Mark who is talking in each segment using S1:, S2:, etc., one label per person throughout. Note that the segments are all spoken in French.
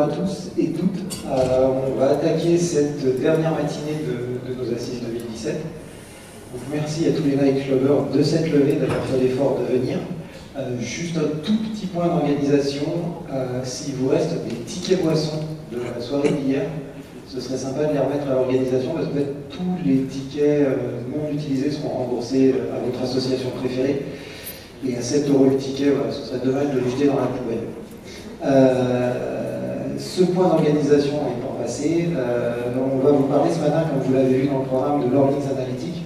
S1: À tous et toutes. Euh, on va attaquer cette dernière matinée de, nos assises 2017. Donc merci à tous les night clubbers de cette levée d'avoir fait l'effort de venir. Euh, juste un tout petit point d'organisation. Euh, s'il vous reste des tickets boissons de la soirée d'hier, ce serait sympa de les remettre à l'organisation parce que tous les tickets non utilisés seront remboursés à votre association préférée. Et à 7 euros le ticket, ce serait dommage de le jeter dans la poubelle. Ce point d'organisation étant passé, euh, on va vous parler ce matin, comme vous l'avez vu dans le programme, de learnings analytics.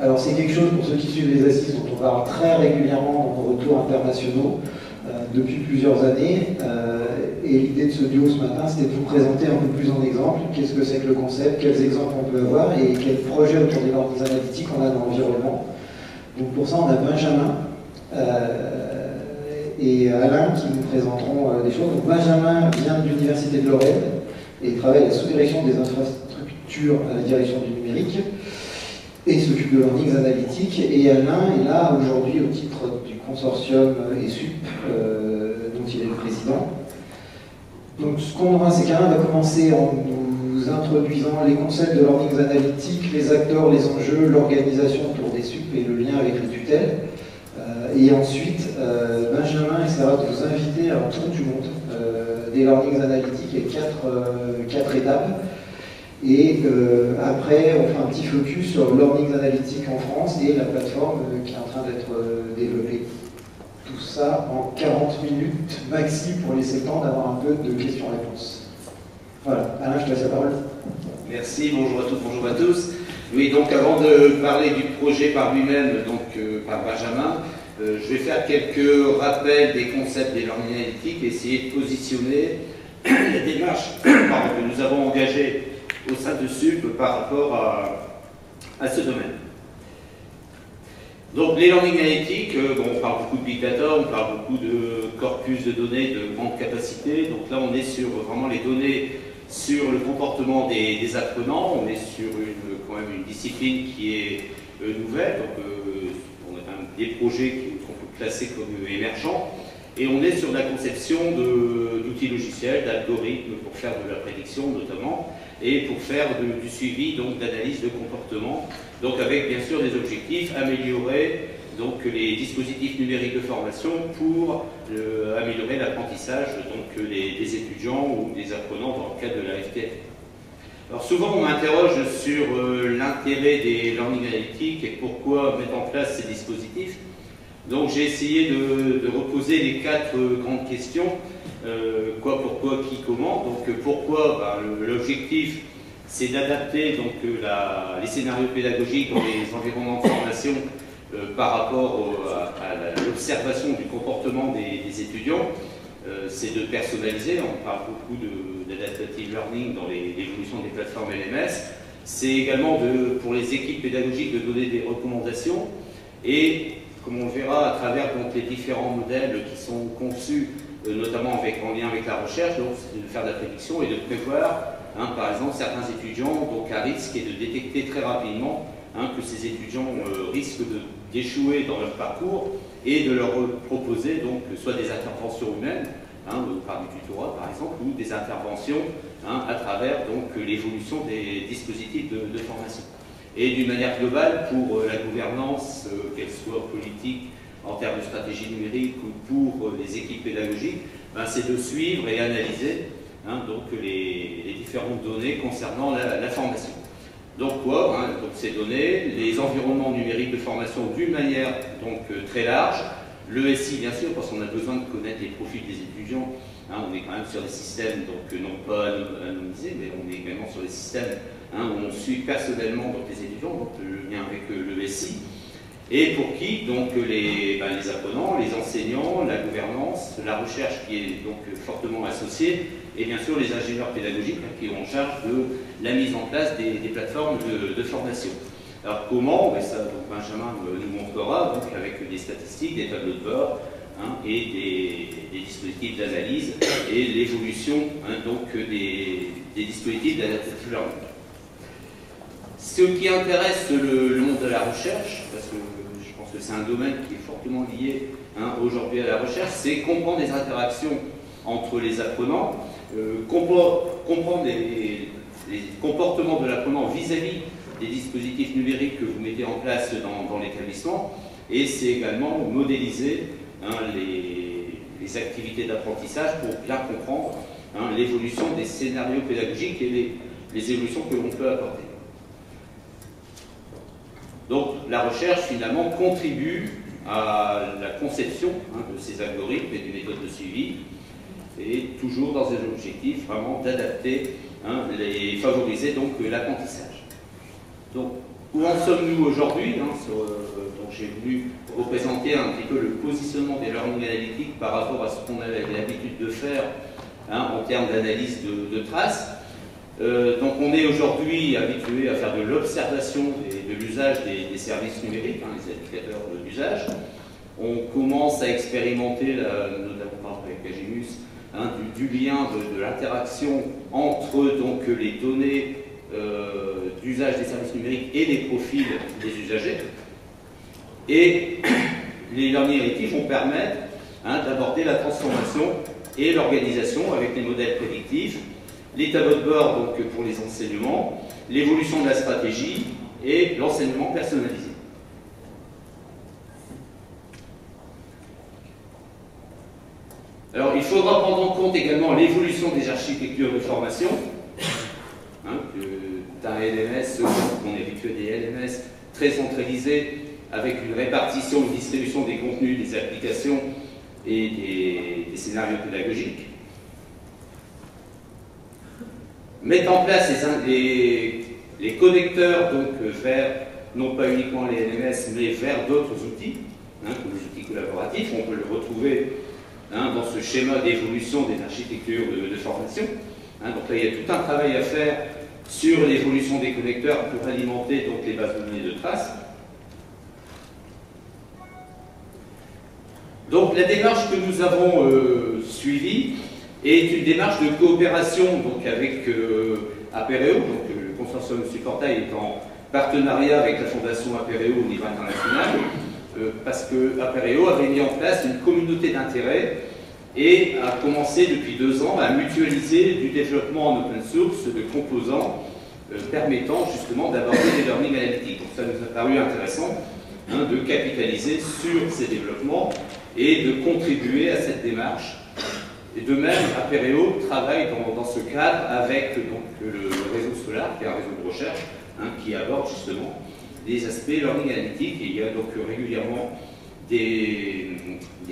S1: Alors c'est quelque chose, pour ceux qui suivent les assises, dont on parle très régulièrement dans retours internationaux euh, depuis plusieurs années. et l'idée de ce duo ce matin, c'était de vous présenter un peu plus en exemple qu'est-ce que c'est que le concept, quels exemples on peut avoir? Et quels projets autour des learnings analytics on a dans l'environnement? Donc pour ça, on a Benjamin, euh, et Alain qui nous présenteront euh, des choses. Donc Benjamin vient de l'Université de Lorraine et travaille à la sous-direction des infrastructures à la direction du numérique et s'occupe de learnings analytiques. Et Alain est là aujourd'hui au titre du consortium ESUP, euh, dont il est le président. Donc ce qu'on aura, c'est qu'Alain va commencer en nous introduisant les concepts de learnings analytiques, les acteurs, les enjeux, l'organisation autour des SUP et le lien avec les tutelles. Euh, et ensuite, euh, Benjamin essaiera de vous inviter à un tour du monde euh, des learnings analytiques et quatre, quatre étapes. Et après, on fera un petit focus sur le learning analytique en France et la plateforme qui est en train d'être développée. Tout ça en 40 minutes maxi pour laisser le temps d'avoir un peu de questions-réponses. Voilà, Alain, je te laisse la parole.
S2: Merci, bonjour à toutes, bonjour à tous. Oui, donc avant de parler du projet par lui-même, donc par Benjamin, euh, je vais faire quelques rappels des concepts des learning analytiques et essayer de positionner la démarche que nous avons engagée au sein de SUP par rapport à, ce domaine. Donc les learning analytiques, euh, on parle beaucoup de big data, on parle beaucoup de corpus de données de grande capacité. Donc là, on est sur vraiment les données sur le comportement des, apprenants. On est sur une, discipline qui est euh, nouvelle. Donc on a des projets qu'on peut classer comme émergents. Et on est sur la conception d'outils logiciels, d'algorithmes pour faire de la prédiction notamment, et pour faire du suivi, donc d'analyse de comportement. Donc avec bien sûr des objectifs, améliorer donc les dispositifs numériques de formation pour euh, améliorer l'apprentissage donc des étudiants ou des apprenants dans le cadre de la FTF. Alors souvent on m'interroge sur euh, l'intérêt des learning analytics et pourquoi mettre en place ces dispositifs. Donc j'ai essayé de, reposer les quatre euh, grandes questions. Quoi, pourquoi, qui, comment. Donc pourquoi ben, L'objectif c'est d'adapter donc les scénarios pédagogiques dans les environnements de formation par rapport à, l'observation du comportement des étudiants. Euh, c'est de personnaliser. On parle beaucoup d'adaptative learning dans l'évolution des plateformes LMS. C'est également pour les équipes pédagogiques de donner des recommandations et, comme on le verra à travers les différents modèles qui sont conçus, euh, notamment avec, en lien avec la recherche, donc de faire de la prédiction et de prévoir, hein, par exemple, certains étudiants donc, à risque et de détecter très rapidement hein, que ces étudiants euh, risquent d'échouer dans leur parcours et de leur proposer donc soit des interventions humaines, hein, par du tutorat par exemple, ou des interventions hein, à travers l'évolution des dispositifs de, formation. Et d'une manière globale, pour euh, la gouvernance, euh, qu'elle soit politique en termes de stratégie numérique ou pour les équipes pédagogiques, ben, c'est de suivre et analyser les, différentes données concernant la formation. Donc quoi hein, Ces données, les environnements numériques de formation d'une manière donc, euh, très large, le SI bien sûr, parce qu'on a besoin de connaître les profils des étudiants. Hein, on est quand même sur des systèmes, donc euh, non pas anonymisés, mais on est également sur des systèmes hein, où on suit personnellement donc, les étudiants, donc le lien avec euh, le SI. Et pour qui Donc les, ben, les apprenants, les enseignants, la gouvernance, la recherche qui est donc fortement associée, et bien sûr les ingénieurs pédagogiques hein, qui ont en charge de la mise en place des, plateformes de, formation. Alors comment ben, ça, Benjamin nous montrera avec des statistiques, des tableaux de bord hein, et des, dispositifs d'analyse et l'évolution hein, donc des, dispositifs d'adaptative learning. Ce qui intéresse le, monde de la recherche, parce que je pense que c'est un domaine qui est fortement lié aujourd'hui à la recherche, c'est comprendre les interactions entre les apprenants comprendre les, comportements de l'apprenant vis-à-vis des dispositifs numériques que vous mettez en place dans, l'établissement, et c'est également modéliser hein, les, activités d'apprentissage pour bien comprendre hein, l'évolution des scénarios pédagogiques et les, les évolutions que l'on peut apporter. Donc la recherche finalement contribue à la conception hein, de ces algorithmes et des méthodes de suivi, et toujours dans un objectif vraiment d'adapter hein, et favoriser donc l'apprentissage. Donc où en sommes-nous aujourd'hui hein, euh, J'ai voulu représenter un petit peu le positionnement des learning analytiques par rapport à ce qu'on avait l'habitude de faire en termes d'analyse de traces. Euh, donc on est aujourd'hui habitué à faire de l'observation et de l'usage des, services numériques, hein, les indicateurs d'usage. On commence à expérimenter, notamment avec Agimus, hein, du, lien de, l'interaction entre les données euh, d'usage des services numériques et les profils des usagers. Et les learning analytics vont permettre hein, d'aborder la transformation et l'organisation avec les modèles prédictifs les tableaux de bord pour les enseignements, l'évolution de la stratégie et l'enseignement personnalisé. Alors, il faudra prendre en également l'évolution des architectures de formation. Hein, D'un LMS, on est habitué des LMS très centralisés, avec une répartition, une distribution des contenus, des applications et des scénarios pédagogiques mettre en place les, les, connecteurs donc, euh, vers, non pas uniquement les LMS, mais vers d'autres outils, hein, comme les outils collaboratifs. On peut le retrouver hein, dans ce schéma d'évolution des architectures de, formation. Hein. donc là, il y a tout un travail à faire sur l'évolution des connecteurs pour alimenter donc, les bases de données de traces. Donc la démarche que nous avons euh, suivie, est une démarche de coopération donc, avec euh, Apereo, donc le consortium Supportail est en partenariat avec la fondation Apereo au niveau international, euh, parce que Apereo avait mis en place une communauté d'intérêt et a commencé depuis deux ans à mutualiser du développement en open source de composants euh, permettant justement d'aborder les learning analytics. Donc ça nous a paru intéressant hein, de capitaliser sur ces développements et de contribuer à cette démarche et de même, Apereo travaille dans, ce cadre avec donc, le, réseau Solar, qui est un réseau de recherche, hein, qui aborde justement des aspects learning analytique. Et il y a donc régulièrement des,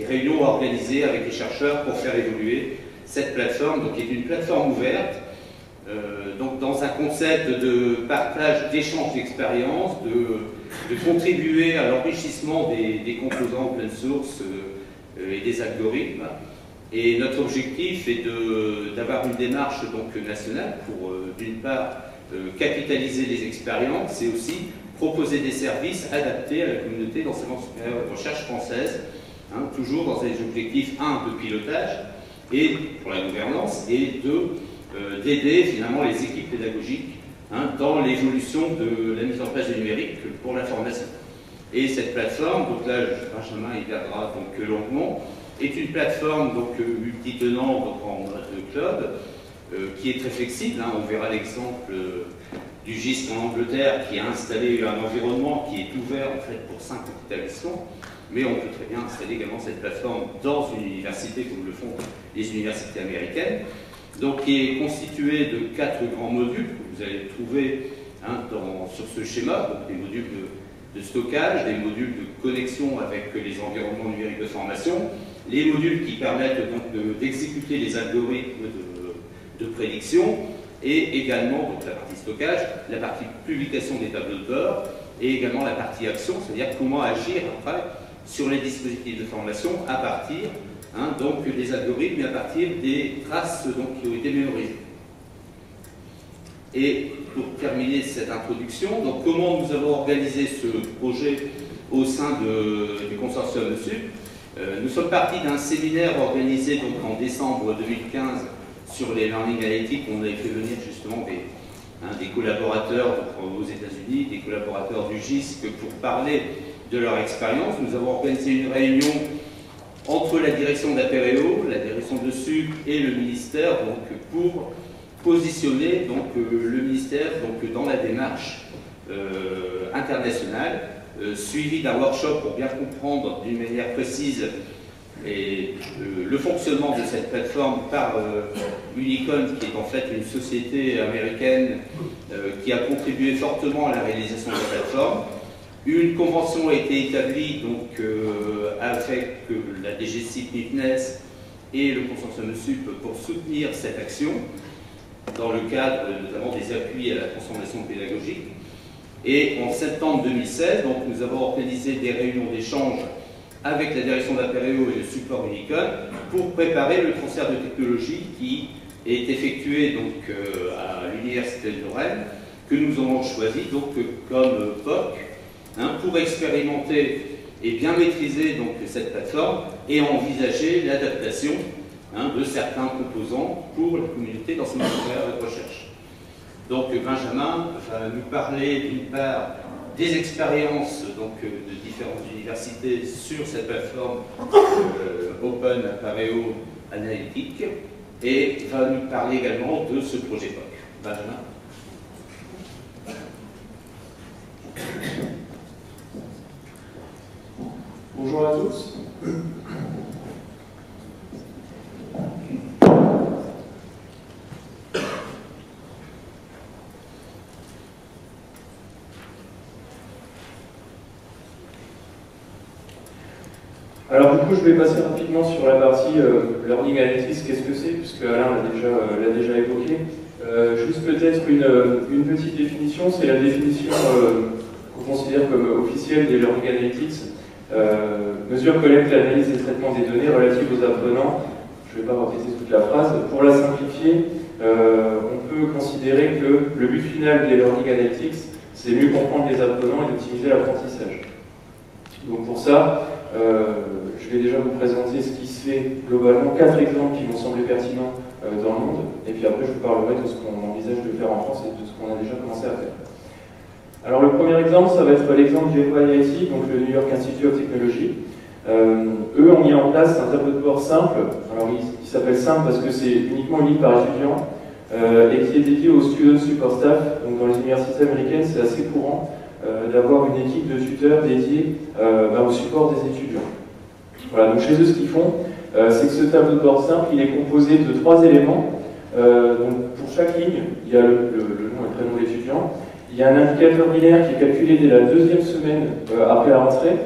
S2: réunions organisées avec les chercheurs pour faire évoluer cette plateforme, qui est une plateforme ouverte, euh, donc dans un concept de partage, d'échange d'expériences, de, contribuer à l'enrichissement des, composants open source euh, et des algorithmes. Et notre objectif est d'avoir une démarche donc, nationale pour, euh, d'une part, euh, capitaliser les expériences et aussi proposer des services adaptés à la communauté d'enseignement supérieur et de recherche française, hein, toujours dans des objectifs, un, de pilotage, et pour la gouvernance, et deux, euh, d'aider finalement les équipes pédagogiques hein, dans l'évolution de la mise en place du numérique pour la formation. Et cette plateforme, donc là, Benjamin y viendra donc longuement, est une plateforme donc euh, multitenant en mode club euh, qui est très flexible. Hein. On verra l'exemple du GISC en Angleterre qui a installé un environnement qui est ouvert en fait pour cinq établissements. Mais on peut très bien installer également cette plateforme dans une université comme le font les universités américaines. Donc qui est constituée de quatre grands modules que vous allez trouver hein, sur ce schéma, des modules de, de, stockage, des modules de connexion avec les environnements numériques de formation, les modules qui permettent donc d'exécuter les algorithmes de, prédiction, et également donc la partie stockage, la partie publication des tableaux de bord, et également la partie action, c'est-à-dire comment agir après sur les dispositifs de formation à partir hein, donc des algorithmes et à partir des traces donc, qui ont été mémorisées. Et pour terminer cette introduction, donc comment nous avons organisé ce projet au sein du consortium SUP? Euh, nous sommes partis d'un séminaire organisé donc en décembre 2015 sur les learning analytics. On avait fait venir justement des, hein, des collaborateurs aux États-Unis, des collaborateurs du GISC pour parler de leur expérience. Nous avons organisé une réunion entre la direction d'Apereo, la Consommation de sucre et le ministère donc, pour positionner donc, le ministère dans la démarche internationale, suivi d'un workshop pour bien comprendre d'une manière précise et le fonctionnement de cette plateforme par Unicon, qui est en fait une société américaine qui a contribué fortement à la réalisation de la plateforme, une convention a été établie donc, euh, avec euh, la DGCIP MIPNES et le consortium SUP pour soutenir cette action dans le cadre notamment des appuis à la transformation pédagogique. Et en septembre 2016, donc, nous avons organisé des réunions d'échange avec la direction d'Apéréo et le support Unicon pour préparer le transfert de technologie qui est effectué donc, euh, à l'Université de Lorraine, que nous avons choisi donc, comme POC Hein, pour expérimenter et bien maîtriser donc, cette plateforme et envisager l'adaptation hein, de certains composants pour la communauté dans supérieur de recherche. Donc Benjamin va nous parler d'une part des expériences donc, de différentes universités sur cette plateforme euh, Open Pareo Analytique et va nous parler également de ce projet POC. Benjamin
S3: Bonjour à tous. Alors du je vais passer rapidement sur la partie euh, Learning Analytics, qu'est-ce que c'est, puisque Alain l'a déjà, euh, évoqué. Euh, juste peut-être une, petite définition, c'est la définition qu'on considère comme officielle des Learning Analytics. Mesure, collecte, analyse et traitement des données relatives aux apprenants. Je ne vais pas répéter toute la phrase. Pour la simplifier, on peut considérer que le but final des Learning Analytics, c'est mieux comprendre les apprenants et d'optimiser l'apprentissage. Donc pour ça, je vais déjà vous présenter ce qui se fait globalement, quatre exemples qui m'ont semblé pertinents dans le monde, et puis après je vous parlerai de ce qu'on envisage de faire en France et de ce qu'on a déjà commencé à faire. Alors le premier exemple, ça va être l'exemple du NYIT, donc le New York Institute of Technology. Euh, eux ont mis en place un tableau de bord simple, alors il, s'appelle simple parce que c'est uniquement libre par étudiant, euh, et qui est dédié au Student Support Staff. Donc dans les universités américaines, c'est assez courant euh, d'avoir une équipe de tuteurs dédiée bah, au support des étudiants. Voilà, donc chez eux, ce qu'ils font, c'est que ce tableau de bord simple, il est composé de trois éléments. donc pour chaque ligne, il y a le, nom et le prénom de l'étudiant, il y a un indicateur binaire qui est calculé dès la deuxième semaine euh, après la rentrée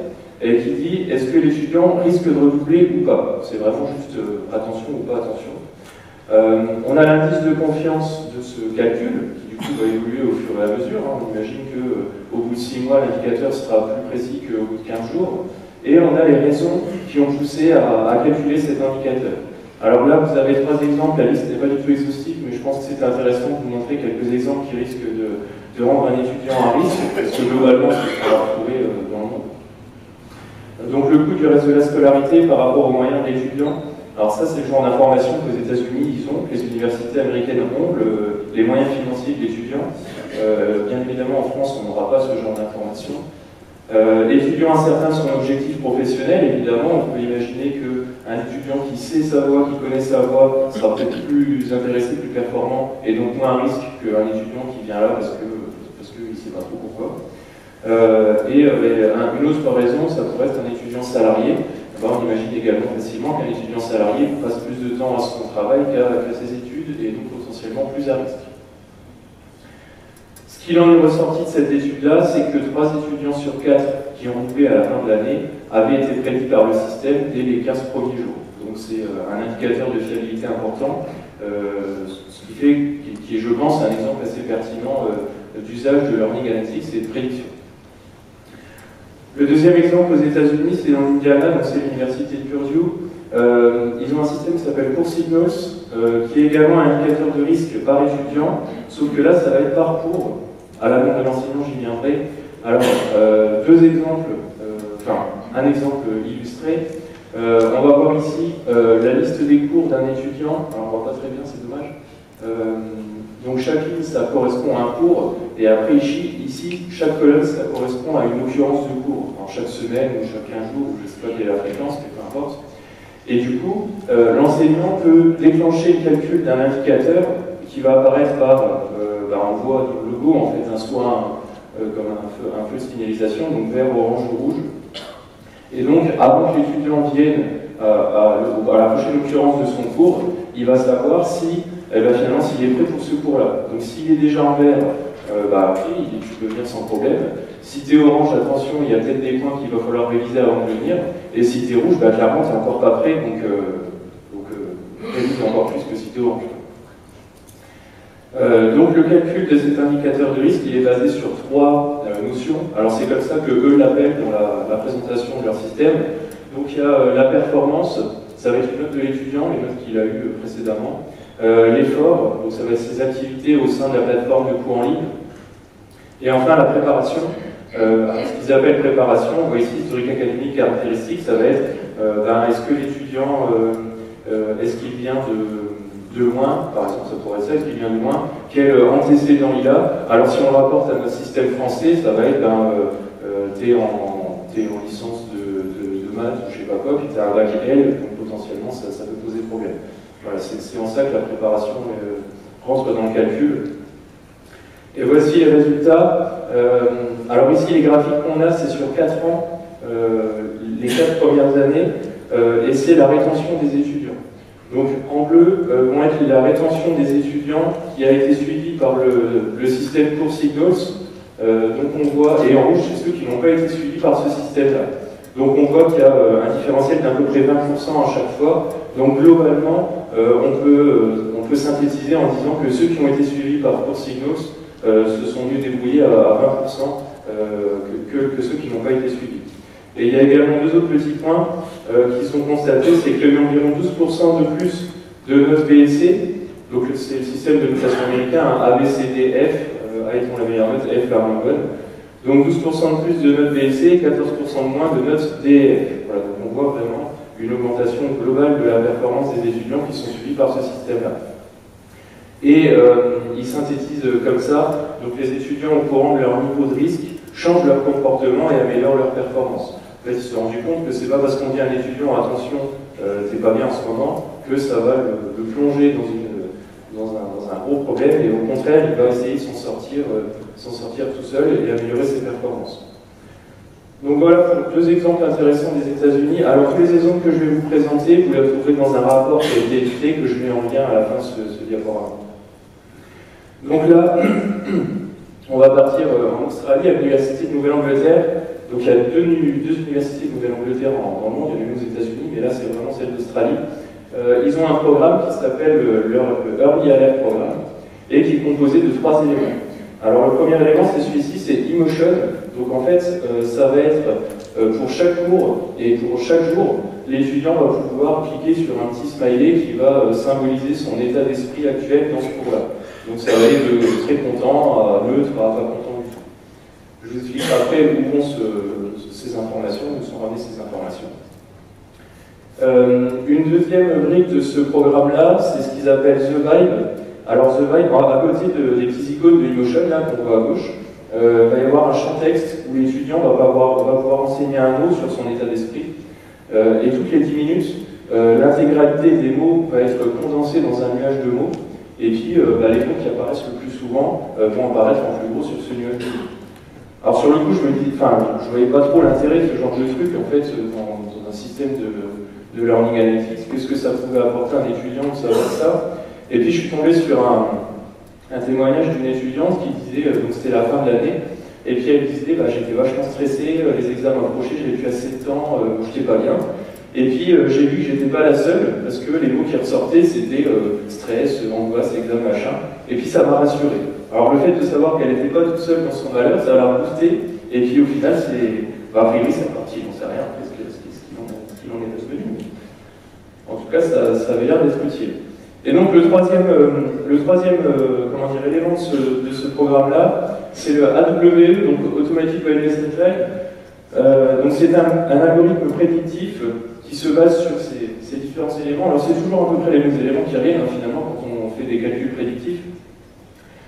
S3: et qui dit est-ce que l'étudiant risque de redoubler ou pas? C'est vraiment juste euh, attention ou pas attention. Euh, on a l'indice de confiance de ce calcul qui du coup va évoluer au fur et à mesure. Hein. On imagine qu'au bout de 6 mois, l'indicateur sera plus précis qu'au bout de 15 jours. Et on a les raisons qui ont poussé à, calculer cet indicateur. Alors là, vous avez trois exemples, la liste n'est pas du tout exhaustive, mais je pense que c'est intéressant de vous montrer quelques exemples qui risquent de, de rendre un étudiant à risque, parce que globalement, c'est ce qu'on va retrouver euh, dans le monde. Donc le coût du reste de la scolarité par rapport aux moyens d'étudiants, alors ça c'est le genre d'information qu'aux États-Unis ils ont, que les universités américaines ont, les moyens financiers de l'étudiant. Euh, bien évidemment en France on n'aura pas ce genre d'information. Euh, a certains son objectif professionnel, évidemment, on peut imaginer qu'un étudiant qui sait sa voie, qui connaît sa voie, sera peut-être plus intéressé, plus performant, et donc moins à risque qu'un étudiant qui vient là parce que pas trop pourquoi. Euh, et euh, une autre raison, ça pourrait être un étudiant salarié. on imagine également facilement qu'un étudiant salarié passe plus de temps à son travail qu'à ses études et donc potentiellement plus à risque. Ce qu'il en est ressorti de cette étude-là, c'est que trois étudiants sur quatre qui ont doublé à la fin de l'année avaient été prédits par le système dès les 15 premiers jours. Donc c'est euh, un indicateur de fiabilité important, ce qui fait, qui, est, je pense, un exemple assez pertinent d'usage de learning analytics et de prédiction. Le deuxième exemple aux États-Unis, c'est dans l'Indiana, donc c'est l'université de Purdue. Euh, ils ont un système qui s'appelle Course Signals, euh, qui est également un indicateur de risque par étudiant, sauf que là, ça va être par cours. À la de l'enseignant, j'y viendrai. Alors, euh, deux exemples, enfin, un exemple illustré. on va voir ici la liste des cours d'un étudiant. Alors, on voit pas très bien, c'est dommage. Donc chaque ligne, ça correspond à un cours, et après ici, chaque colonne, ça correspond à une occurrence de cours, en chaque semaine ou chaque 15 jours, ou je ne sais pas quelle est la fréquence, mais peu importe. Et du coup, euh, l'enseignant peut déclencher le calcul d'un indicateur qui va apparaître par, euh, on voit le logo en fait un soin euh, comme un feu, de signalisation, donc vert, orange ou rouge. Et donc, avant que l'étudiant vienne à, à, la prochaine occurrence de son cours, il va savoir si, eh ben, finalement, s'il est prêt pour ce cours-là. Donc, s'il est déjà en vert, euh, bah, tu peux venir sans problème. Si tu es orange, attention, il y a peut-être des points qu'il va falloir réviser avant de venir. Et si tu es rouge, bah, clairement, tu n'es encore pas prêt, donc, euh, donc euh, encore plus que si tu es orange. Euh, donc le calcul de cet indicateur de risque, il est basé sur trois euh, notions. Alors c'est comme ça que eux l'appellent dans la, présentation de leur système. Donc il y a la performance, ça va être une note de l'étudiant, les notes qu'il a eues précédemment. L'effort, donc ça va être ses activités au sein de la plateforme de cours en ligne. Et enfin, la préparation. Euh, ce qu'ils appellent préparation, vous voyez ici, historique académique caractéristique, ça va être euh, ben, est-ce que l'étudiant, euh, est-ce qu'il vient de, de loin, par exemple, ça pourrait être qu'il vient de loin, quel antécédent il a Alors, si on le rapporte à notre système français, ça va être ben, t'es en, en licence de, maths ou je sais pas quoi, puis tu as un bac L, donc potentiellement ça, ça peut poser problème. Voilà, c'est en ça que la préparation rentre dans le calcul. Et voici les résultats. Euh, alors ici, les graphiques qu'on a, c'est sur 4 ans, euh, les 4 premières années, euh, et c'est la rétention des étudiants. Donc en bleu vont être la rétention des étudiants qui a été suivie par le, système Cours Signals. donc on voit, et en rouge, c'est ceux qui n'ont pas été suivis par ce système-là. Donc on voit qu'il y a un différentiel d'à peu près 20% à chaque fois. Donc globalement, on, peut, synthétiser en disant que ceux qui ont été suivis par Cours euh, se sont mieux débrouillés à, 20% euh, que, ceux qui n'ont pas été suivis. Et il y a également deux autres petits points euh, qui sont constatés, c'est qu'il y a environ 12% de plus de notes BSC, donc c'est le système de notation américain, A, B, C, D, F, A étant la meilleure note, F la moins bonne. Donc 12% de plus de notes BSC, 14% de moins de notes DF. Voilà, donc on voit vraiment une augmentation globale de la performance des étudiants qui sont suivis par ce système-là. Et euh, ils synthétisent comme ça, donc les étudiants au courant de leur niveau de risque changent leur comportement et améliorent leur performance. En fait, ils se sont compte que c'est pas parce qu'on dit à un étudiant attention, euh, t'es pas bien en ce moment, que ça va le, plonger dans, un, gros problème, et au contraire, il va essayer de s'en sortir, euh, sortir tout seul et améliorer ses performances. Donc voilà deux exemples intéressants des États-Unis. Alors tous les exemples que je vais vous présenter, vous les trouverez dans un rapport qui a été édité que je mets en lien à la fin de ce, ce diaporama. Donc là, on va partir euh, en Australie, à l'Université de Nouvelle-Angleterre. Donc il y a deux, universités de Nouvelle-Angleterre dans le monde, il y en a une aux États-Unis, mais là c'est vraiment celle d'Australie. Euh, ils ont un programme qui s'appelle le, le, Early Alert Programme et qui est composé de trois éléments. Alors le premier élément, c'est celui-ci, c'est Emotion. Donc en fait, euh, ça va être pour chaque cours et pour chaque jour, l'étudiant va pouvoir cliquer sur un petit smiley qui va symboliser son état d'esprit actuel dans ce cours-là. Donc ça va aller de très content à neutre à pas content. Je vous explique après où vont ces informations, où sont ramenées ces informations. Euh, une deuxième brique de ce programme-là, c'est ce qu'ils appellent The Vibe. Alors The Vibe, à côté des petits icônes de Emotion, là qu'on voit à gauche, euh, va y avoir un champ texte où l'étudiant va, pouvoir enseigner un mot sur son état d'esprit. Euh, et toutes les 10 minutes, l'intégralité des mots va être condensée dans un nuage de mots. Et puis, bah, les mots qui apparaissent le plus souvent vont apparaître en plus gros sur ce nuage. Alors sur le coup, je me dis, enfin, je voyais pas trop l'intérêt de ce genre de truc en fait dans, un système de, learning analytics. Qu'est-ce que ça pouvait apporter à un étudiant de savoir ça? Et puis je suis tombé sur un, témoignage d'une étudiante qui disait, euh, donc c'était la fin de l'année, et puis elle disait, bah, j'étais vachement stressée, les examens approchaient, j'avais plus assez de temps, je n'étais pas bien. Et puis euh, j'ai vu que j'étais pas la seule, parce que les mots qui ressortaient, c'était euh, stress, angoisse, examen, machin. Et puis ça m'a rassuré. Alors le fait de savoir qu'elle n'était pas toute seule dans son malheur, ça l'a boosté. Et puis au final, c'est. Bah, a priori, c'est parti, j'en sais rien, ce qu'il en, est. En tout cas, ça, avait l'air d'être utile. Et donc le troisième, euh, le troisième comment dire, élément de ce, programme-là, c'est le AWE, donc Automatic Evaluation euh, donc c'est un, algorithme prédictif qui se base sur ces, ces différents éléments. Alors c'est toujours à peu près les mêmes éléments qui reviennent hein, finalement quand on fait des calculs prédictifs.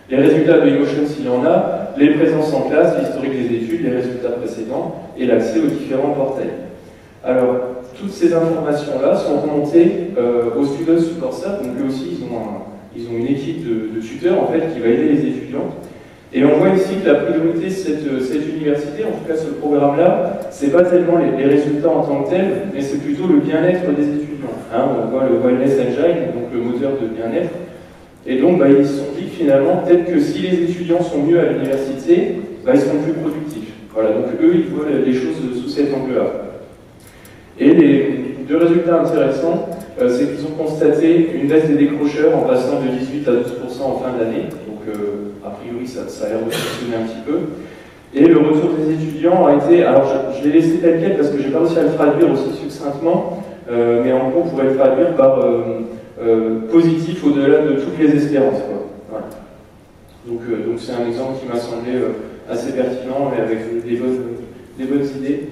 S3: Les résultats de Emotion s'il y en a, les présences en classe, l'historique des études, les résultats précédents et l'accès aux différents portails. Alors, toutes ces informations-là sont remontées aux students support ça, donc eux aussi ils ont, ils ont une équipe de, tuteurs en fait qui va aider les étudiants et on voit ici que la priorité de cette, cette université, en tout cas ce programme-là, c'est pas tellement les, résultats en tant que tels, mais c'est plutôt le bien-être des étudiants. Hein. on voit le Wellness Engine, donc le moteur de bien-être. Et donc, bah, ils sont finalement, peut-être que si les étudiants sont mieux à l'université, bah, ils seront plus productifs. Voilà, donc eux, ils voient les choses sous cet angle-là. Et les deux résultats intéressants, euh, c'est qu'ils ont constaté une baisse des décrocheurs en passant de 18 à 12% en fin d'année. Donc, euh, a priori, ça, a l'air de fonctionner un petit peu. Et le retour des étudiants a été, alors je, l'ai laissé tel quel parce que j'ai pas réussi à le traduire aussi succinctement, euh, mais en gros, on pourrait le traduire par positif au-delà de toutes les espérances. Donc, donc c'est un exemple qui m'a semblé assez pertinent et avec des bonnes, idées.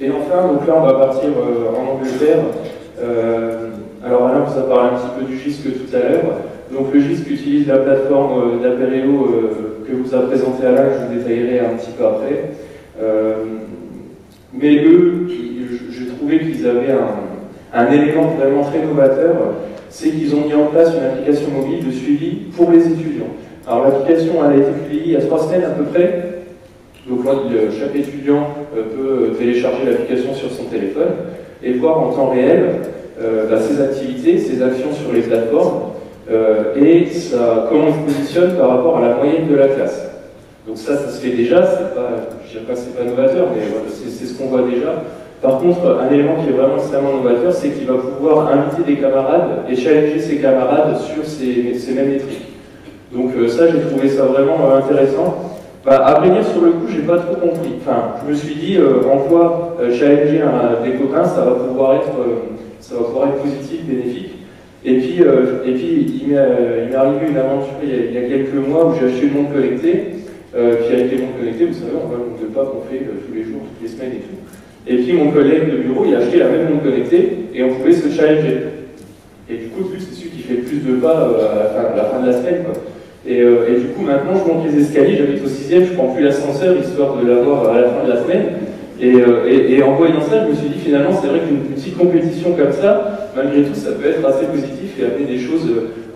S3: Et enfin, donc là, on va partir en Angleterre. alors Alain vous a parlé un petit peu du GISC tout à l'heure. Donc le GISC utilise la plateforme euh, euh, que vous a présenté Alain, que je vous détaillerai un petit peu après. Euh, mais eux, je, trouvais qu'ils avaient un, élément vraiment très novateur, c'est qu'ils ont mis en place une application mobile de suivi pour les étudiants. Alors l'application a été publiée il y a trois semaines à peu près, donc chaque étudiant peut télécharger l'application sur son téléphone et voir en temps réel bah, ses activités, ses actions sur les plateformes, euh, et comment on se positionne par rapport à la moyenne de la classe. Donc ça, ça se fait déjà, je dirais pas que c'est pas novateur, mais c'est ce qu'on voit déjà. Par contre, un élément qui est vraiment extrêmement novateur, c'est qu'il va pouvoir inviter des camarades et challenger ses camarades sur ces, mêmes métriques. Donc euh, ça, j'ai trouvé ça vraiment euh, intéressant. Bah, à dire, sur le coup, j'ai pas trop compris. Enfin, je me suis dit, en quoi challenger des copains, ça va pouvoir être, ça va pouvoir être positif, bénéfique. Et puis, euh, et puis il m'est arrivé une aventure il y, a, quelques mois où j'ai acheté une montre connectée. Euh, puis avec les montres connectées, vous savez, on le nombre de pas qu'on fait euh, tous les jours, toutes les semaines et tout. Et puis mon collègue de bureau, il a acheté la même montre connectée et on pouvait se challenger. Et du coup, c'est celui qui fait le plus de pas à, la fin, de la semaine. Quoi. Et, du coup, maintenant, je monte les escaliers, j'habite au sixième, je prends plus l'ascenseur histoire de l'avoir à la fin de la semaine. Euh, et, en voyant ça, je me suis dit finalement, c'est vrai qu'une petite compétition comme ça, malgré tout, ça peut être assez positif et amener des choses,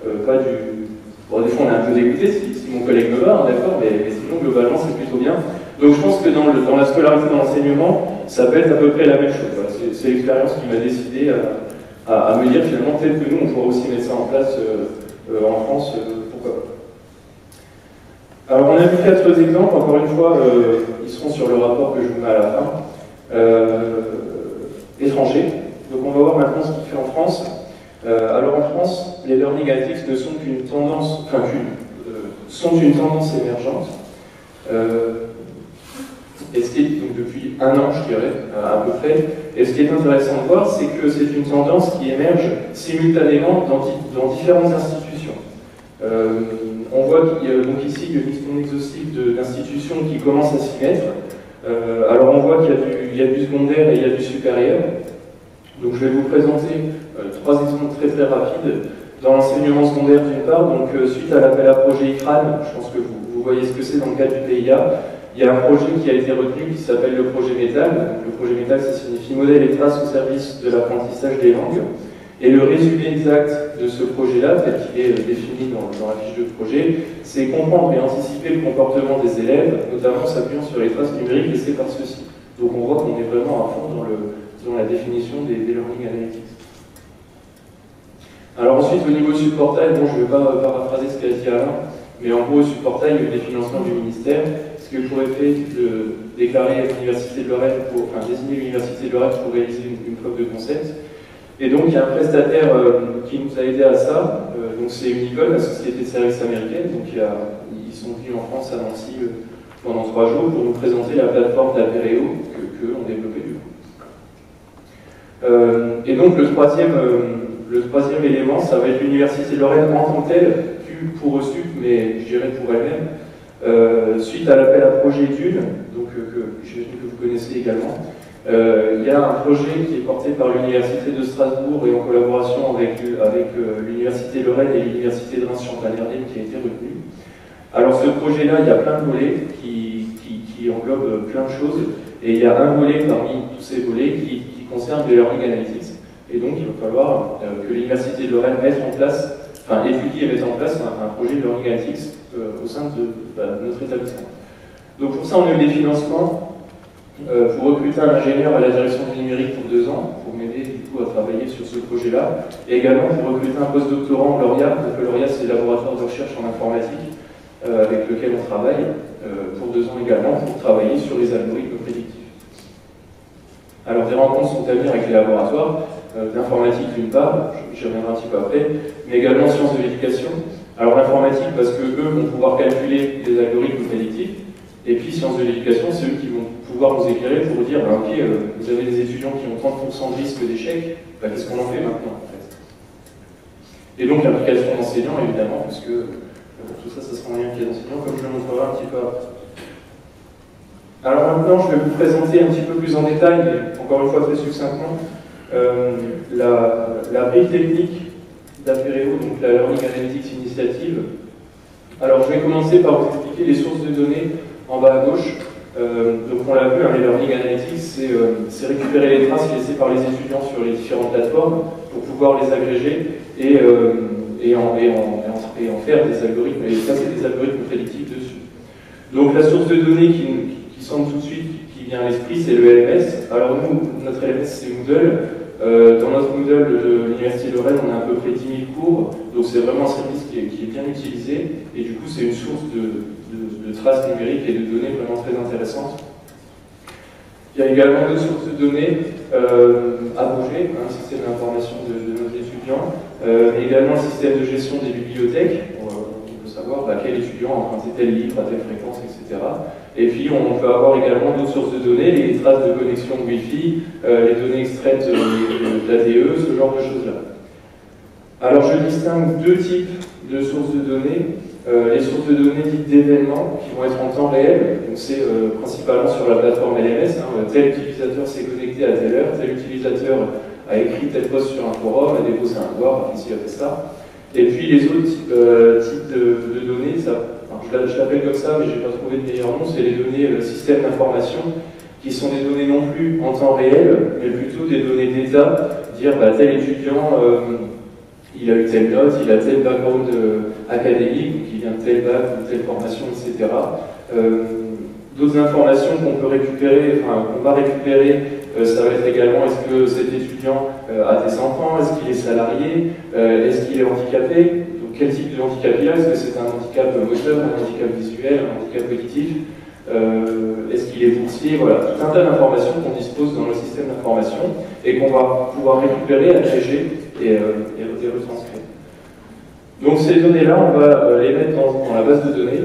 S3: euh, pas du. Bon, des fois, on est un peu dégoûté si, mon collègue me va, hein, d'accord, mais, sinon, globalement, c'est plutôt bien. Donc, je pense que dans, la scolarité, dans l'enseignement, ça peut être à peu près la même chose. C'est l'expérience qui m'a décidé à, me dire finalement, peut-être que nous, on pourra aussi mettre ça en place euh, en France, pourquoi pas. Alors on a vu quatre exemples, encore une fois, euh, ils seront sur le rapport que je vous mets à la fin. Euh, étrangers. Donc on va voir maintenant ce qu'il fait en France. Euh, alors en France, les learning analytics ne sont qu'une tendance, enfin sont une tendance émergente. Et ce qui donc depuis un an, je dirais, à peu près. Et ce qui est intéressant de voir, c'est que c'est une tendance qui émerge simultanément dans, différentes institutions. On voit qu'il y a donc ici une liste non exhaustive d'institutions qui commencent à s'y mettre. Euh, alors on voit qu'il y, a du secondaire et il y a du supérieur. Donc je vais vous présenter euh, trois exemples très très rapides. Dans l'enseignement secondaire d'une part, donc euh, suite à l'appel à projet ICRAN, je pense que vous, voyez ce que c'est dans le cadre du PIA, il y a un projet qui a été retenu qui s'appelle le projet METAL. Le projet METAL, ça signifie modèle et traces au service de l'apprentissage des langues. Et le résumé exact de ce projet-là, tel qu'il est euh, défini dans, la fiche de projet, c'est comprendre et anticiper le comportement des élèves, notamment s'appuyant sur les traces numériques laissées par ceux-ci. Donc on voit qu'on est vraiment à fond dans, la définition des, learning analytics. Alors ensuite, au niveau du portail, bon, je ne vais pas paraphraser ce qu'a dit Alain, mais en gros, sur portail, il y a des financements du ministère, que pour effet de déclarer l'Université de Lorraine, pour, enfin désigner l'Université de Lorraine pour réaliser une, une preuve de concept. Et donc, il y a un prestataire euh, qui nous a aidé à ça. Euh, donc, c'est Unicode, la société de services américaine. Donc, ils sont venus en France à Nancy euh, pendant trois jours pour nous présenter la plateforme d'Apereo que, ont développée du coup. et donc, le troisième, le troisième élément, ça va être l'Université de Lorraine en tant que telle, pour reçu, mais je dirais pour elle-même, suite à l'appel à projet d'une, donc que j'imagine que vous connaissez également. Euh, il y a un projet qui est porté par l'Université de Strasbourg et en collaboration avec, avec euh, l'Université Lorraine et l'Université de Reims-Champagne-Ardenne qui a été retenu. Alors ce projet-là, il y a plein de volets qui, qui, englobent plein de choses et il y a un volet parmi tous ces volets qui, concerne les learning analytics. Et donc, il va falloir que l'Université de Lorraine mette en place, enfin, étudie et mette en place un, projet de learning analytics au sein bah, de, notre établissement. Donc, pour ça, on a eu des financements pour recruter un ingénieur à la direction du numérique pour deux ans, pour m'aider du coup à travailler sur ce projet-là, et également pour recruter un post-doctorant lauréat. Donc, le lauréat, c'est le laboratoire de recherche en informatique avec lequel on travaille pour deux ans également, pour travailler sur les algorithmes prédictifs. Alors des rencontres sont à venir avec les laboratoires euh, d'informatique d'une part, j'y reviendrai un petit peu après, mais également sciences de l'éducation. Alors l'informatique parce que eux vont pouvoir calculer des algorithmes prédictifs, et puis sciences de l'éducation, c'est eux qui vont pouvoir nous éclairer pour dire, bah, ok, euh, vous avez des étudiants qui ont 30% de risque d'échec, bah, qu'est-ce qu'on en fait maintenant en fait? Et donc l'implication d'enseignants évidemment, parce que euh, tout ça, ça sera en lien avec les enseignants, comme je le montrerai un petit peu après. Alors maintenant, je vais vous présenter un petit peu plus en détail, mais encore une fois très succinctement, euh, la, la brique technique d'Apereo, donc la Learning Analytics Initiative. Alors je vais commencer par vous expliquer les sources de données en bas à gauche. Euh, donc on l'a vu, hein, les Learning Analytics, euh, c'est récupérer les traces laissées par les étudiants sur les différentes plateformes pour pouvoir les agréger et, en, et, en, faire des algorithmes, et passer des algorithmes prédictifs dessus. Donc la source de données qui, semble tout de suite qui vient à l'esprit, c'est le LMS. Alors nous, notre LMS, c'est Moodle. Euh, dans notre Moodle de l'Université de Lorraine, on a à peu près 10 000 cours, donc c'est vraiment un service qui est, bien utilisé, et du coup c'est une source de, traces numériques et de données vraiment très intéressantes. Il y a également deux sources de données, euh, Abogé, un système d'information de, nos étudiants, euh, également un système de gestion des bibliothèques, savoir bah, quel étudiant a tel livre à telle fréquence, etc. Et puis on peut avoir également d'autres sources de données, les traces de connexion Wi-Fi, euh, les données extraites de, l'ADE, ce genre de choses-là. Alors je distingue deux types de sources de données. Euh, les sources de données dites d'événements qui vont être en temps réel, donc c'est euh, principalement sur la plateforme LMS, hein, tel utilisateur s'est connecté à telle heure, tel utilisateur a écrit tel post sur un forum, a déposé un devoir, a fait ça. Et puis les autres types, euh, de, données, ça, je l'appelle comme ça, mais je n'ai pas trouvé de meilleur nom, c'est les données le système d'information, qui sont des données non plus en temps réel, mais plutôt des données d'état, dire bah, tel étudiant, euh, il a eu telle note, il a tel background euh, académique, il vient de tel bac ou telle formation, etc. D'autres informations qu'on peut récupérer, enfin qu'on va récupérer euh, ça va être également est-ce que cet étudiant euh, a des enfants, est-ce qu'il est salarié, euh, est-ce qu'il est handicapé, quel type de handicap il a, est-ce que c'est un handicap moteur, un handicap visuel, un handicap cognitif, est-ce qu'il est boursier, voilà, tout un tas d'informations qu'on dispose dans le système d'information et qu'on va pouvoir récupérer, agréger et, et, retranscrire. Donc ces données-là, on va les mettre dans, dans la base de données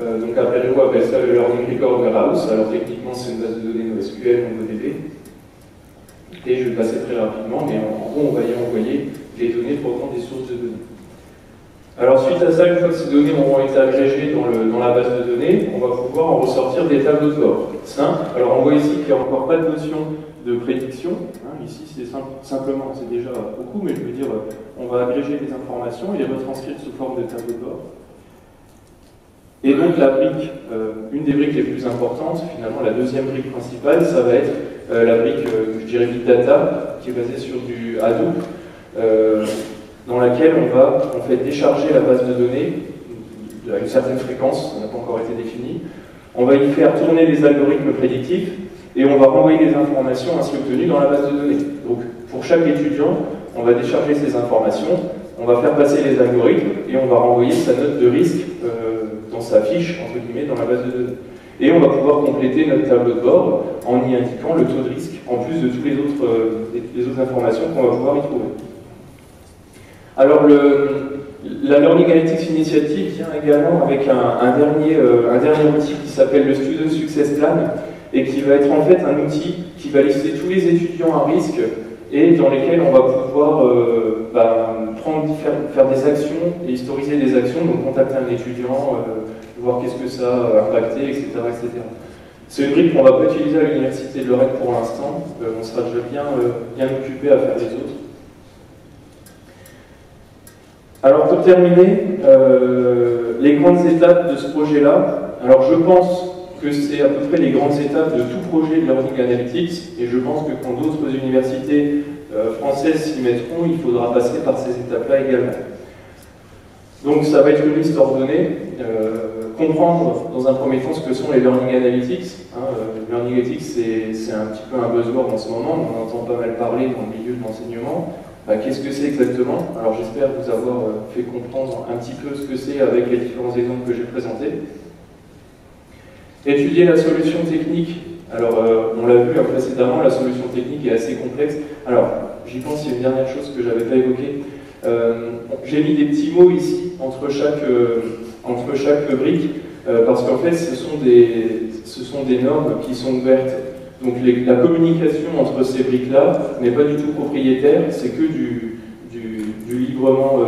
S3: euh, donc après, on appelle ça le Learning Record Warehouse. Alors techniquement, c'est une base de données NoSQL, MongoDB. Et je vais passer très rapidement, mais en, gros, on va y envoyer les données provenant des sources de données. Alors suite à ça, une fois que ces données auront été agrégées dans, la base de données, on va pouvoir en ressortir des tableaux de bord. Simple. Alors on voit ici qu'il n'y a encore pas de notion de prédiction. Hein, ici, c'est simplement, c'est déjà beaucoup, mais je veux dire, on va agréger les informations et les retranscrire sous forme de tableau de bord. Et donc la brique, euh, une des briques les plus importantes, finalement la deuxième brique principale, ça va être euh, la brique, euh, je dirais Big Data, qui est basée sur du Hadoop, dans laquelle on va en fait décharger la base de données à une certaine fréquence, ça n'a pas encore été défini. On va y faire tourner les algorithmes prédictifs et on va renvoyer les informations ainsi obtenues dans la base de données. Donc pour chaque étudiant, on va décharger ces informations, on va faire passer les algorithmes et on va renvoyer sa note de risque s'affiche, entre guillemets, dans la base de données. Et on va pouvoir compléter notre tableau de bord en y indiquant le taux de risque, en plus de toutes les autres, euh, les autres informations qu'on va pouvoir y trouver. Alors, la Learning Analytics Initiative vient également avec un, dernier, euh, un dernier outil qui s'appelle le Student Success Plan et qui va être en fait un outil qui va lister tous les étudiants à risque et dans lesquels on va pouvoir euh, bah, prendre, faire, des actions et historiser des actions, donc contacter un étudiant, euh, voir qu'est-ce que ça a impacté, etc. C'est une brique qu'on ne va pas utiliser à l'Université de Lorraine pour l'instant, on sera déjà bien, bien occupé à faire les autres. Alors pour terminer, les grandes étapes de ce projet-là, alors je pense que c'est à peu près les grandes étapes de tout projet de Learning Analytics, et je pense que quand d'autres universités euh, françaises s'y mettront, il faudra passer par ces étapes-là également. Donc ça va être une liste ordonnée, euh, comprendre dans un premier temps ce que sont les Learning Analytics. Hein, euh, learning Analytics, c'est un petit peu un buzzword en ce moment, on entend pas mal parler dans le milieu de l'enseignement. Bah, qu'est-ce que c'est exactement? Alors j'espère vous avoir fait comprendre un petit peu ce que c'est avec les différents exemples que j'ai présentés. Étudier la solution technique. Alors, euh, on l'a vu précédemment, la solution technique est assez complexe. Alors, j'y pense, il y a une dernière chose que je n'avais pas évoquée. Euh, j'ai mis des petits mots ici entre chaque, euh, entre chaque brique, parce qu'en fait, ce sont, des, ce sont des normes qui sont ouvertes. Donc, la communication entre ces briques-là n'est pas du tout propriétaire, c'est que du, librement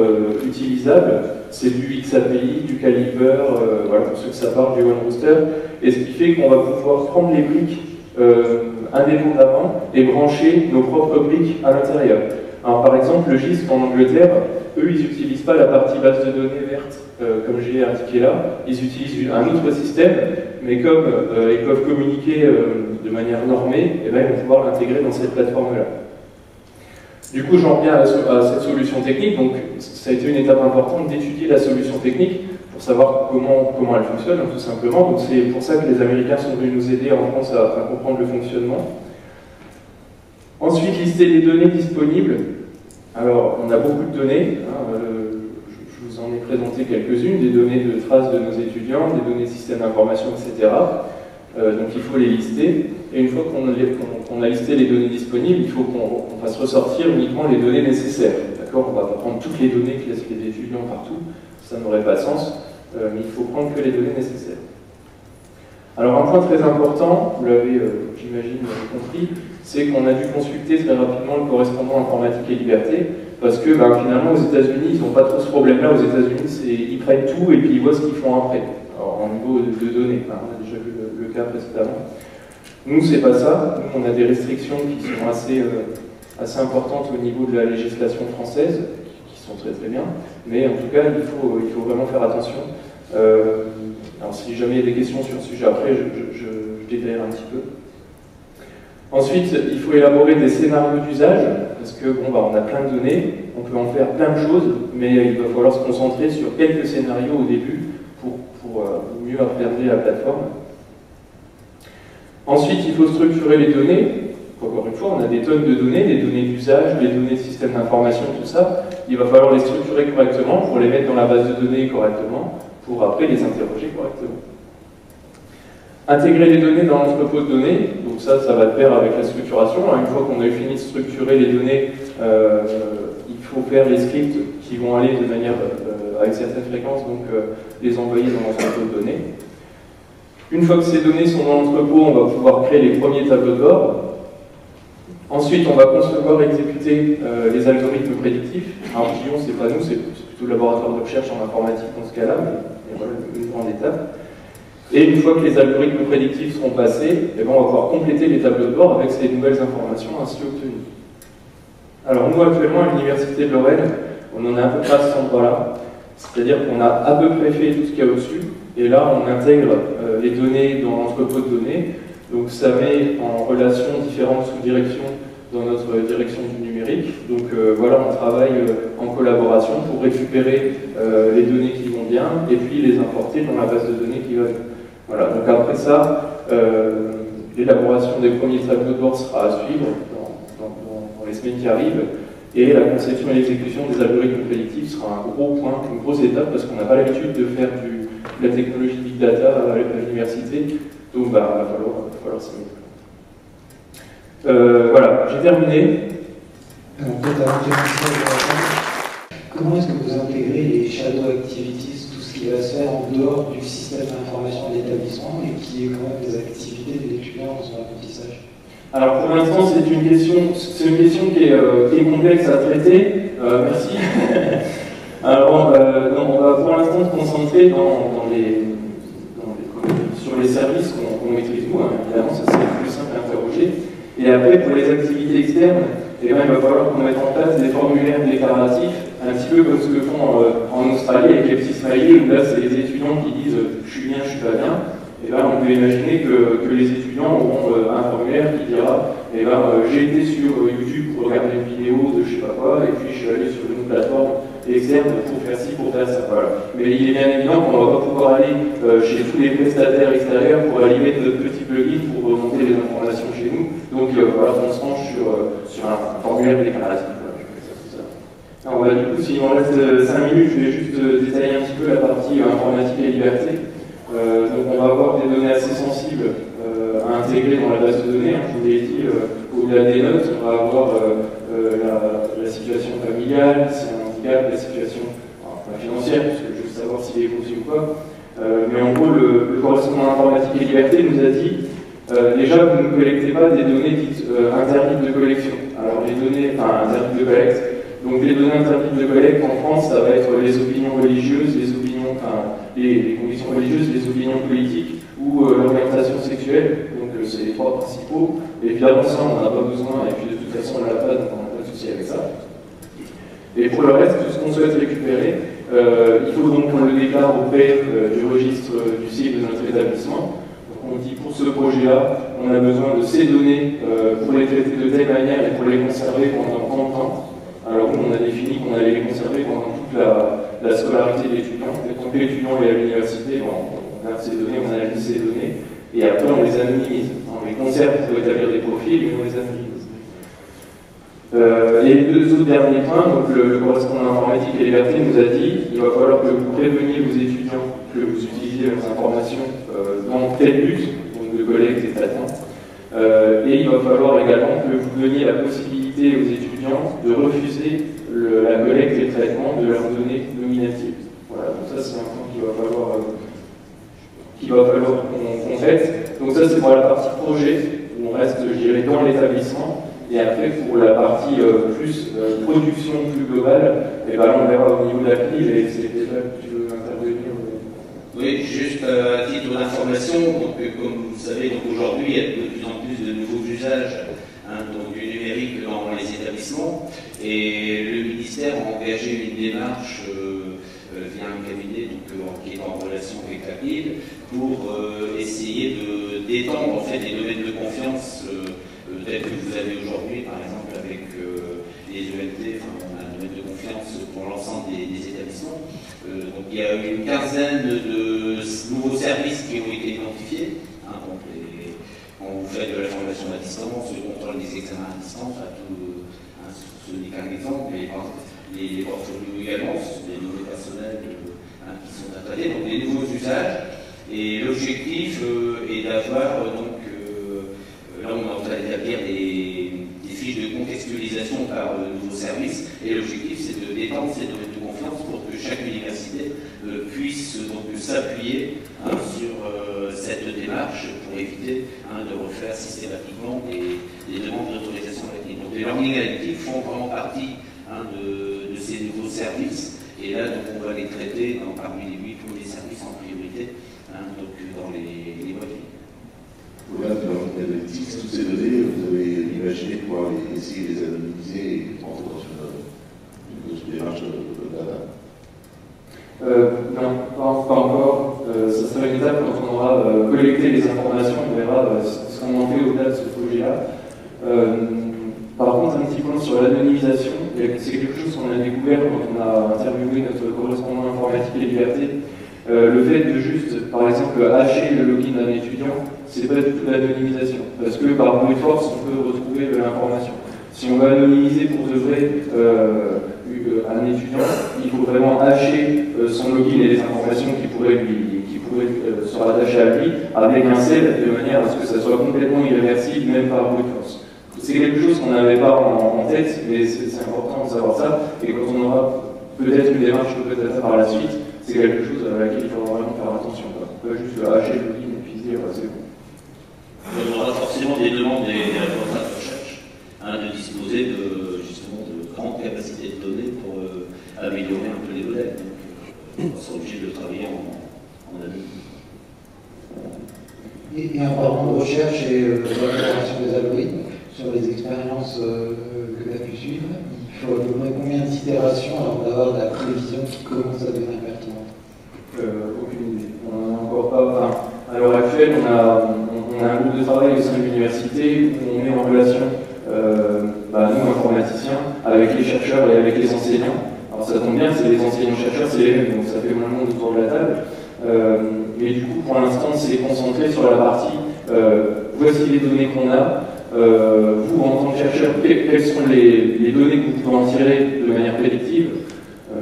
S3: utilisable. C'est du XAPI, du Caliber, voilà, pour ceux que ça parle, du OneRooster et ce qui fait qu'on va pouvoir prendre les briques euh, indépendamment et brancher nos propres briques à l'intérieur. Alors par exemple, le GISC en Angleterre, eux, ils n'utilisent pas la partie base de données verte, euh, comme j'ai indiqué là, ils utilisent un autre système, mais comme euh, ils peuvent communiquer manière normée, eh ben, ils vont pouvoir l'intégrer dans cette plateforme-là. Du coup, j'en viens à, cette solution technique, donc ça a été une étape importante d'étudier la solution technique, pour savoir comment, comment elle fonctionne, tout simplement. Donc c'est pour ça que les Américains sont venus nous aider en France à, comprendre le fonctionnement. Ensuite, lister les données disponibles. Alors, on a beaucoup de données. Hein, euh, je vous en ai présenté quelques-unes, des données de traces de nos étudiants, des données de système d'information, etc. Euh, donc il faut les lister. Et une fois qu'on a listé les données disponibles, il faut qu'on fasse ressortir uniquement les données nécessaires. D'accord? On ne va pas prendre toutes les données que laissent les étudiants partout ça n'aurait pas de sens, euh, mais il faut prendre que les données nécessaires. Alors un point très important, vous l'avez, euh, j'imagine, compris, c'est qu'on a dû consulter très rapidement le correspondant informatique et liberté, parce que ben, finalement aux États-Unis, ils n'ont pas trop ce problème-là. Aux États-Unis, ils prennent tout et puis ils voient ce qu'ils font après, alors, en niveau de, données. a déjà vu le, cas précédemment. Nous, c'est pas ça. Nous, on a des restrictions qui sont assez, euh, assez importantes au niveau de la législation française sont très très bien. Mais en tout cas, il faut, il faut vraiment faire attention. Euh, alors si jamais il y a des questions sur ce sujet après, je, je, détaillerai un petit peu. Ensuite, il faut élaborer des scénarios d'usage, parce que bon, bah, on a plein de données, on peut en faire plein de choses, mais il va falloir se concentrer sur quelques scénarios au début pour, pour euh, mieux appréhender la plateforme. Ensuite, il faut structurer les données. Encore une fois, on a des tonnes de données, des données d'usage, des données de système d'information, tout ça. Il va falloir les structurer correctement pour les mettre dans la base de données correctement, pour après les interroger correctement. Intégrer les données dans l'entrepôt de données, donc ça, ça va de pair avec la structuration. Une fois qu'on a fini de structurer les données, euh, il faut faire les scripts qui vont aller de manière euh, avec certaines fréquences, donc euh, les envoyer dans l'entrepôt de données. Une fois que ces données sont dans l'entrepôt, on va pouvoir créer les premiers tableaux de bord. Ensuite, on va concevoir et exécuter euh, les algorithmes prédictifs. Alors, Gillon, c'est pas nous, c'est plutôt le laboratoire de recherche en informatique dans ce cas-là, mais, voilà une grande étape. Et une fois que les algorithmes prédictifs seront passés, eh ben, on va pouvoir compléter les tableaux de bord avec ces nouvelles informations ainsi obtenues. Alors, nous, actuellement, à l'Université de Lorraine, on en est à peu près à cet endroit-là. C'est-à-dire qu'on a à peu près fait tout ce qu'il y a au-dessus, et là, on intègre euh, les données dans l'entrepôt de données, donc ça met en relation différentes sous-directions dans notre direction du numérique. Donc euh, voilà, on travaille euh, en collaboration pour récupérer les données qui vont bien et puis les importer dans la base de données qui va bien. Voilà, donc après ça, l'élaboration des premiers tableaux de bord sera à suivre dans, les semaines qui arrivent et la conception et l'exécution des algorithmes prédictifs sera un gros point, une grosse étape parce qu'on n'a pas l'habitude de faire la technologie Big Data à l'université. Donc bah, il va falloir, falloir s'y mettre. Euh, voilà, j'ai terminé.
S1: Comment est-ce que vous intégrez les shadow activities, tout ce qui va se faire en dehors du système d'information de l'établissement et qui est quand même des activités des étudiants dans son apprentissage?
S3: Alors pour l'instant, c'est une question, c'est une question qui est, euh, qui est, complexe à traiter. Euh, merci. Alors, on va pour l'instant se concentrer dans, sur les services qu'on maîtrise nous. Hein. Évidemment, ça serait plus simple à interroger. Et après, pour les activités externes, eh il va falloir qu'on mette en place des formulaires déclaratifs, un petit peu comme ce que font euh, en Australie avec les petits smileys, où là, c'est les étudiants qui disent euh, je suis bien, je suis pas bien. et ben, on peut imaginer que, les étudiants auront un formulaire qui dira eh ben, j'ai été sur YouTube pour regarder une vidéo de je sais pas quoi, et puis je suis allé sur une plateforme externe pour faire ci, pour faire ça. Voilà. Mais il est bien évident qu'on ne va pas pouvoir aller chez tous les prestataires extérieurs pour mettre notre petit plugin pour remonter les informations chez nous. Donc voilà, on se penche sur, sur un, formulaire déclaratif. Alors, bah, du coup, s'il me reste 5 euh, minutes, je vais juste euh, détailler un petit peu la partie euh, informatique et liberté. donc, on va avoir des données assez sensibles à intégrer dans la base de données. Hein, je vous l'ai dit, au-delà des notes, on va avoir la, situation familiale, la situation financière, parce que je veux savoir s'il est conçu ou pas. mais en gros, le, correspondant informatique et liberté nous a dit déjà, vous ne collectez pas des données dites interdites de collection. Alors, les données, interdites de collecte, donc les données interdites de collecte en France, ça va être les opinions religieuses, les opinions, enfin, les, conditions religieuses, les opinions politiques ou euh, l'orientation sexuelle. Donc euh, c'est les trois principaux. évidemment, ça, on n'en a pas besoin, et puis de toute façon, on l'a pas, donc on n'a pas de souci avec ça. Et pour le reste, tout ce qu'on souhaite récupérer, euh, il faut donc qu'on le déclare auprès du registre du site de notre établissement. Donc on dit pour ce projet-là, on a besoin de ces données pour les traiter de telle manière et pour les conserver pendant tant de temps alors on a défini qu'on allait les conserver pendant toute la, scolarité de l'étudiant. Quand l'étudiant est à l'université, on a ces données, on analyse ces données, et après on les anonymise. On les conserve pour établir des profils, mais on les anonymise. Euh, les deux autres derniers points, donc le, correspondant informatique et liberté nous a dit il va falloir que vous préveniez vos étudiants que vous utilisiez leurs informations euh, dans tel but, donc de collecte et traitement. Euh, et il va falloir également que vous donniez la possibilité aux étudiants de refuser la collecte et le traitement de leurs données nominatives. Voilà, donc ça c'est un point qu'il va falloir, euh, falloir qu'on fasse. Donc ça c'est pour la partie projet, où on reste, je dirais, dans l'établissement. Et après, pour la partie euh, plus production plus globale, et eh ben, on verra au niveau de la CNIL, et c'est déjà que tu veux intervenir.
S2: Oui, juste à titre d'information, donc comme vous savez, aujourd'hui il y a de plus en plus de nouveaux usages hein, du numérique dans les établissements, et le ministère a engagé une démarche euh, euh, via un cabinet euh, qui est en relation avec la PIL pour essayer de d'étendre en fait les domaines de confiance tels que vous avez aujourd'hui, par exemple avec les ELT, on a un domaine de confiance pour l'ensemble des établissements. Euh, donc il y a une quinzaine de nouveaux services qui ont été identifiés. Hein, donc quand vous faites de la formation à distance, le contrôle des examens à distance, hein, ce n'est qu'un exemple, mais les, portfolios également, ce sont des données personnelles hein, qui sont traiter, donc des nouveaux usages. Et l'objectif euh, est d'avoir, donc, euh, là on train d'établir des, des, fiches de contextualisation par nouveaux services, et l'objectif c'est de détendre ces domaines de confiance pour chaque université euh, puisse donc s'appuyer hein, sur euh, cette démarche pour éviter hein, de refaire systématiquement des, demandes d'autorisation Donc les learning analytics font vraiment partie hein, de, ces nouveaux services. Et là donc, on va les traiter parmi les huit premiers services en priorité donc, dans les, les
S4: Dans l'analytics, toutes ces données, vous avez imaginé pouvoir essayer de les anonymiser et rentrer dans une, démarche de data
S3: euh, non, pas, encore. Euh, ça sera une étape quand on aura euh, collecté les informations, on verra ce qu'on en fait au-delà de ce projet-là. par contre, un petit point sur l'anonymisation, c'est quelque chose qu'on a découvert quand on a interviewé notre correspondant informatique et liberté. Le fait de juste, par exemple, hacher le login d'un étudiant, c'est pas du tout l'anonymisation. Parce que par brute force, on peut retrouver de l'information. Si on va anonymiser pour de vrai un étudiant, il faut vraiment hacher euh, son login et les informations qui pourraient, lui, qui pourraient euh, se rattacher à lui avec un sel de manière à ce que ça soit complètement irréversible, même par brute force. C'est quelque chose qu'on n'avait pas en, tête, mais c'est important de savoir ça. Et quand on aura peut-être une démarche peut-être par la suite, c'est quelque chose à laquelle il faudra vraiment faire attention. Pas juste hacher le login et puis dire c'est bon.
S2: On aura forcément des demandes des, des de recherche hein, de disposer de grande capacité de données pour euh, améliorer un peu les modèles. Donc, on sera obligé de travailler en, en
S1: Et, un parent de recherche et euh, l'amélioration des algorithmes sur les expériences euh, que tu as pu suivre. Il faut à peu près combien d'itérations avant d'avoir de la prévision qui commence à devenir pertinente
S3: Aucune idée. On n'en a encore pas. Enfin, à l'heure actuelle, université où on met en relation bah, nous, informaticiens, avec les chercheurs et avec les enseignants. Alors ça tombe bien, c'est les enseignants-chercheurs, c'est les mêmes, donc ça fait moins de monde autour de la table. mais du coup, pour l'instant, c'est concentré sur la partie voici les données qu'on a, vous, en tant que chercheur, quelles sont les, les, données que vous pouvez en tirer de manière prédictive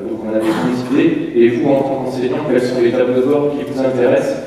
S3: Donc, on a des idées. Et vous, en tant qu'enseignant, quels sont les tableaux de bord qui vous intéressent